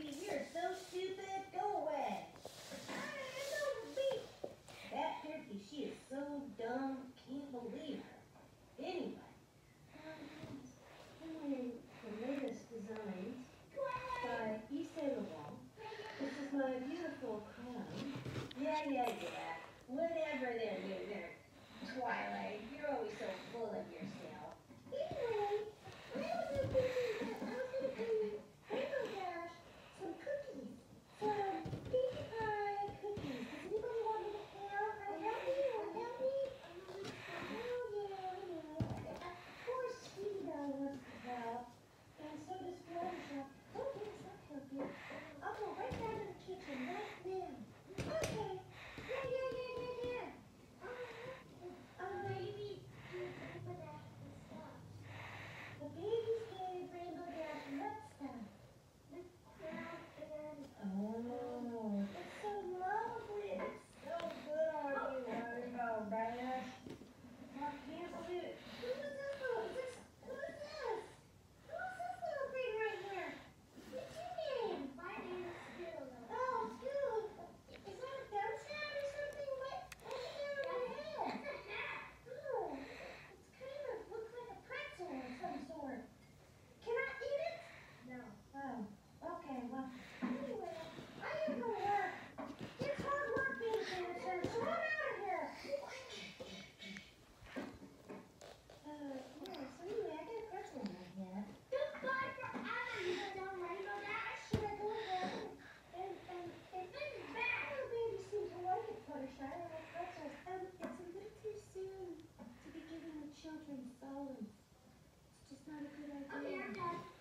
You're so stupid. Go away. I don't. That Kirby, she is so dumb. Can't believe her. Anyway. Um, hmm, designs by Issei Laurent. This is my beautiful crown. Yeah, yeah, yeah. Whatever they're doing there. Just not a good idea.